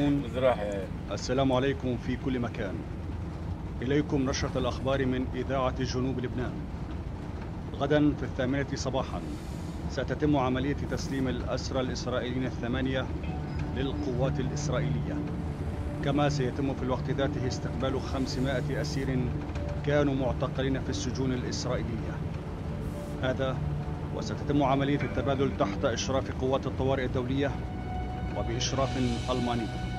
المستمعون السلام عليكم في كل مكان. إليكم نشرة الأخبار من إذاعة جنوب لبنان. غدا في الثامنة صباحا ستتم عملية تسليم الأسرى الإسرائيليين الثمانية للقوات الإسرائيلية. كما سيتم في الوقت ذاته استقبال 500 أسير كانوا معتقلين في السجون الإسرائيلية. هذا وستتم عملية التبادل تحت إشراف قوات الطوارئ الدولية وبإشراف ألماني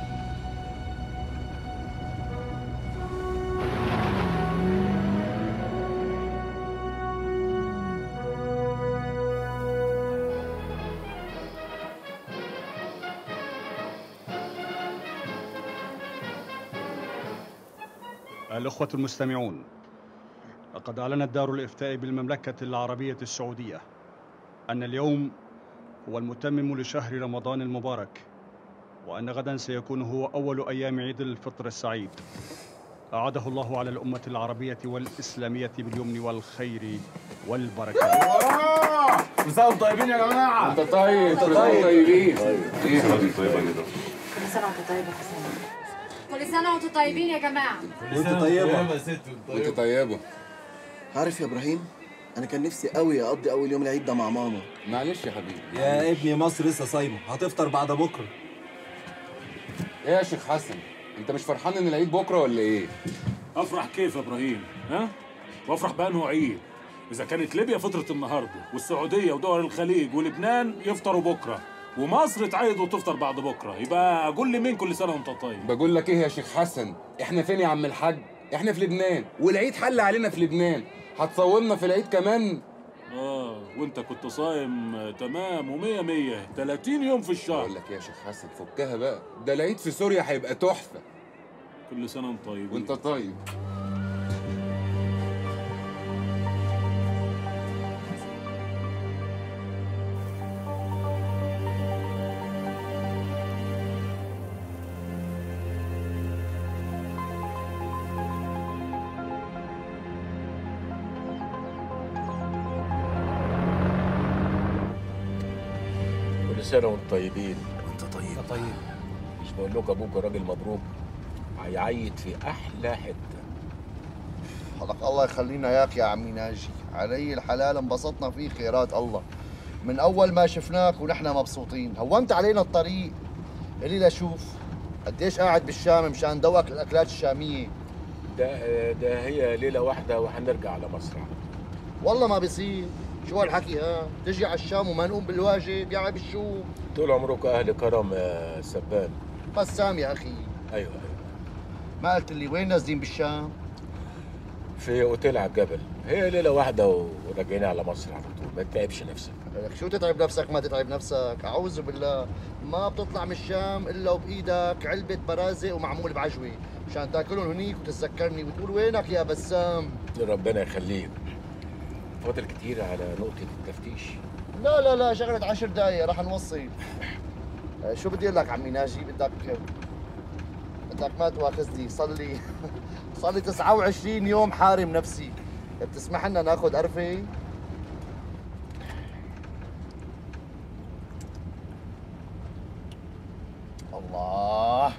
الأخوة المستمعون لقد أعلنت دار الإفتاء بالمملكة العربية السعودية أن اليوم هو المتمم لشهر رمضان المبارك وأن غدا سيكون هو أول أيام عيد الفطر السعيد. أعاده الله على الأمة العربية والإسلامية باليمن والخير والبركة. سنة طيبين يا جماعة. أنت طيب كل سنه طيبين حبيبي طيبة كده كل سنة وأنت طيب يا كل سنة وأنتم طيبين يا جماعة. وانت طيبة وانت طيبه عارف يا إبراهيم أنا كان نفسي قوي أقضي أول يوم العيد ده مع ماما. معلش يا حبيبي. يا ابني مصر لسه صايمة هتفطر بعد بكرة. إيه يا شيخ حسن؟ أنت مش فرحان إن العيد بكرة ولا إيه؟ أفرح كيف يا إبراهيم؟ ها؟ وأفرح بأنه عيد. إذا كانت ليبيا فطرت النهارده والسعودية ودول الخليج ولبنان يفطروا بكرة. ومصر تعيد وتفطر بعد بكرة. يبقى لي مين كل سنة وانت طيب. بقول لك إيه يا شيخ حسن؟ إحنا فين يا عم الحاج؟ إحنا في لبنان. والعيد حل علينا في لبنان. هتصومنا في العيد كمان؟ آه وانت كنت صايم آه، تمام ومية مية. 30 يوم في الشهر. بقول لك إيه يا شيخ حسن؟ فكها بقى. ده العيد في سوريا هيبقى تحفة. كل سنة وانت طيب وانت طيب. سنة وأنتم طيبين. انت طيب. طيب. مش بقول لكم أبوك راجل مبروك. هيعيد في أحلى حتة. حلق الله يخلينا ياك يا عمي ناجي. علي الحلال انبسطنا فيه خيرات الله. من أول ما شفناك ونحن مبسوطين. هونت علينا الطريق. قلي لشوف. قديش قاعد بالشام مشان دوقك الأكلات الشامية. ده ده هي ليلة واحدة وهنرجع على مصر. والله ما بيصير شو هالحكي ها؟ تجي على الشام وما نقوم بالواجب يا عيب طول عمرك أهل كرم يا سبان. بسام يا أخي. أيوه أيوه. ما قلت لي وين نازلين بالشام؟ في أوتيل على الجبل. هي ليلة واحدة وراجعين على مصر على طول. ما تتعبش نفسك. لك شو تتعب نفسك؟ ما تتعب نفسك. أعوذ بالله. ما بتطلع من الشام إلا وبإيدك علبة برازق ومعمول بعجوة. مشان تاكلهم هنيك وتتذكرني وتقول وينك يا بسام؟ ربنا يخليك. فاضل كتير على نقطة التفتيش. لا لا لا شغلة عشر دقايق رح نوصل. آه، شو بدي أقول لك عمي ناجي؟ بدك بدك ما تواخذني. صار لي صار لي 29 يوم حارم نفسي. بتسمح لنا ناخذ قرفة؟ الله.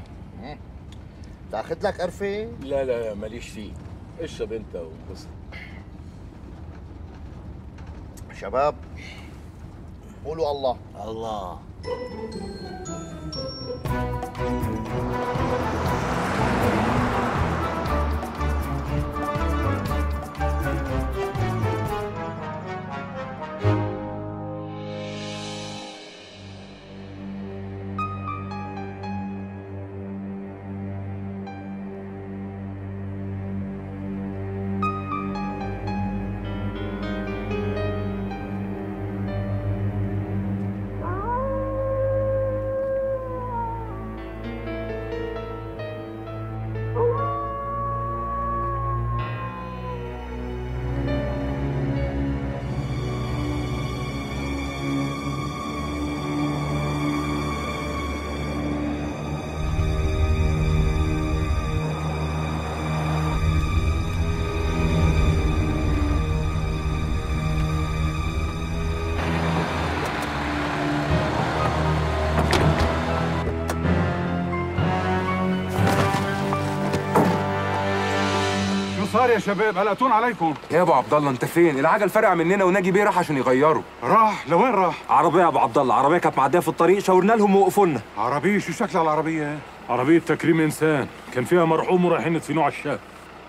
تاخذ لك قرفة؟ لا لا ماليش فيه. اشرب انت وانبسط. شباب. قولوا الله. الله. يا شباب قلقتون عليكم؟ يا أبو عبد الله أنت فين؟ العجل فرقع مننا وناجي بيه راح عشان يغيره راح؟ لوين راح؟ عربية يا أبو عبد الله عربية كانت معدية في الطريق شاورنا لهم وقفوا لنا. عربية؟ شو شكلها العربية؟ عربية تكريم إنسان. كان فيها مرحوم ورايحين يدفنوه على الشاب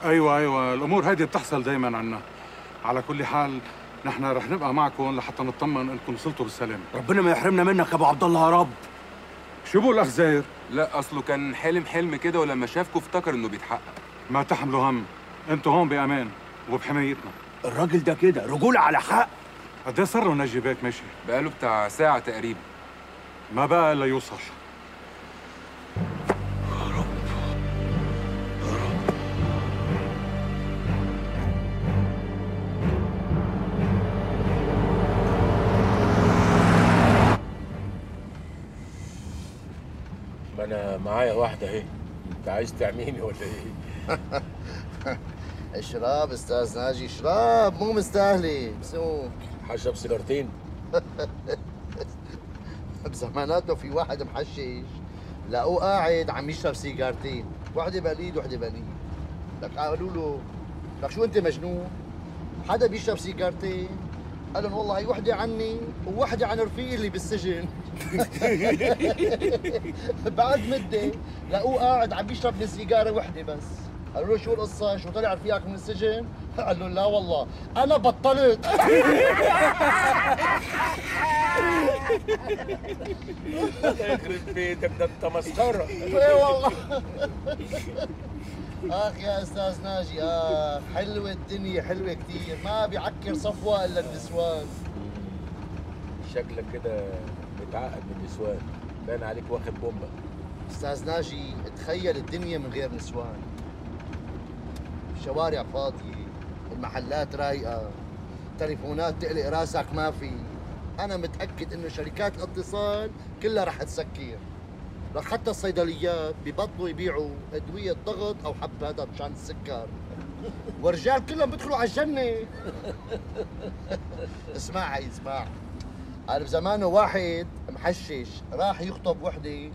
أيوه أيوه الأمور هيدي بتحصل دائما عنا. على كل حال نحن رح نبقى معكم لحتى نطمن إنكم وصلتوا بالسلام. ربنا ما يحرمنا منك يا أبو عبد الله يا رب. شو بقول الاخ زاهر؟ لا أصله كان حلم حلم كده ولما شافكوا افتكر إنه بيتحقق. ما تحملوا هم. أنتوا هون بأمان وبحمايتنا. الراجل ده كده رجولة على حق. قد إيه صار له نجي باك ماشي بقاله بتاع ساعة تقريبا. ما بقى إلا يوصل. ما أنا معايا واحدة أهي. أنت عايز تعميني ولا إيه؟ اشرب أستاذ ناجي اشرب مو مستاهله بسوق حشب سيجارتين. بزماناته في واحد محشش. لقوه قاعد عم يشرب سيجارتين. وحدة بالإيد وحدة بالإيد لك قالوا له لك شو أنت مجنون؟ حدا بيشرب سيجارتين؟ قال لهم والله هي وحدة عني ووحدة عن رفيقي اللي بالسجن. بعد مدة لقوه قاعد عم يشرب لي سيجارة وحدة بس. قالوا له شو القصة؟ شو طلع رفيقك من السجن؟ قال له لا والله أنا بطلت. يخرب بيتك ده انت مسخره اي والله. أخ يا أستاذ ناجي اخ حلوة الدنيا حلوة كثير ما بيعكر صفوة إلا النسوان. شكلك كده متعقد من النسوان. باين عليك واخد بومبا أستاذ ناجي تخيل الدنيا من غير نسوان. الشوارع فاضية المحلات رايقة تليفونات تقلق راسك ما في. أنا متأكد إنه شركات الاتصال كلها رح تسكر. رح حتى الصيدليات ببطلوا يبيعوا أدوية ضغط أو حب هذا مشان السكر. والرجال كلهم بيدخلوا على الجنة. اسمع هي اسمع. قال بزمانه واحد محشش راح يخطب وحدة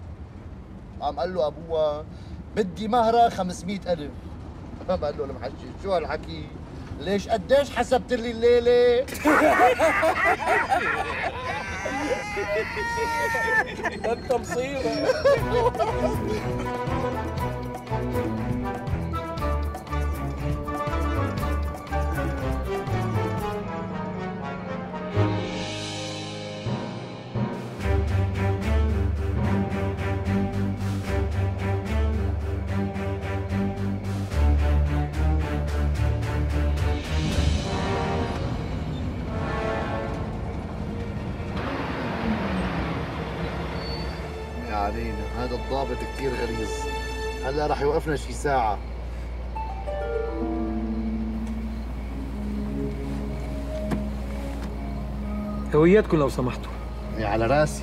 قام قال له ابوها بدي مهرها 500 ألف قام قال له المحشش شو هالحكي؟ ليش قديش حسبت لي الليلة؟ ده انت مصيبه الضابط كثير غليظ هلا رح يوقفنا شي ساعة. هوياتكم لو سمحتوا. يا على راسي.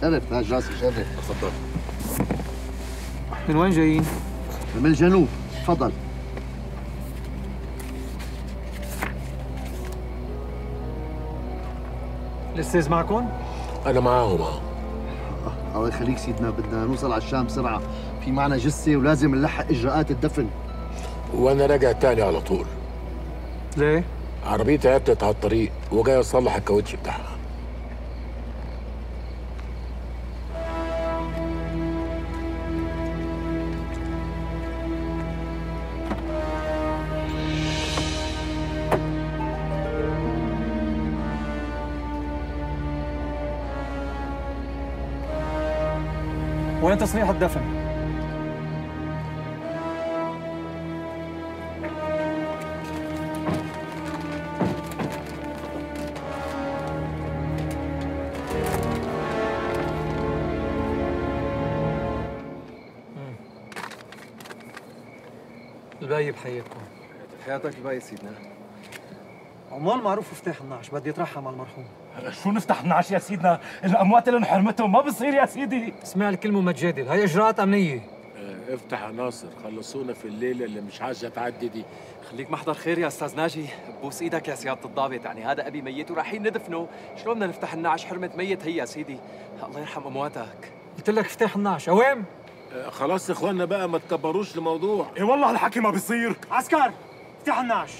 شرف تاج راسي شرف. تفضل. من وين جايين؟ من الجنوب. تفضل. الأستاذ معكم؟ أنا معاهم آه. الله يخليك سيدنا بدنا نوصل على الشام بسرعة. في معنا جثة ولازم نلحق إجراءات الدفن. وأنا راجع تاني على طول. ليه؟ عربيتي عطلت على الطريق وجاي اصلح الكاوتش بتاعها. وين تصريح الدفن؟ الباقي بحياتكم. حياتك الباقي سيدنا. عمال معروف مفتاح النعش بدي يترحم على المرحوم. شو نفتح النعش يا سيدنا؟ الأموات اللي انحرمتهم ما بصير يا سيدي. اسمع الكلمة وما تجادل هاي إجراءات أمنية. آه، افتح يا ناصر خلصونا في الليلة اللي مش عايزه تعدي دي خليك محضر خير يا أستاذ ناجي. بوس إيدك يا سيادة الضابط يعني هذا أبي ميت ورايحين ندفنه. شلون بدنا نفتح النعش؟ حرمة ميت هي يا سيدي. الله يرحم أمواتك. قلت لك افتح النعش. أوام خلاص يا اخوانا بقى ما تكبروش الموضوع. إيه والله الحكي ما بيصير. عسكر افتح النعش.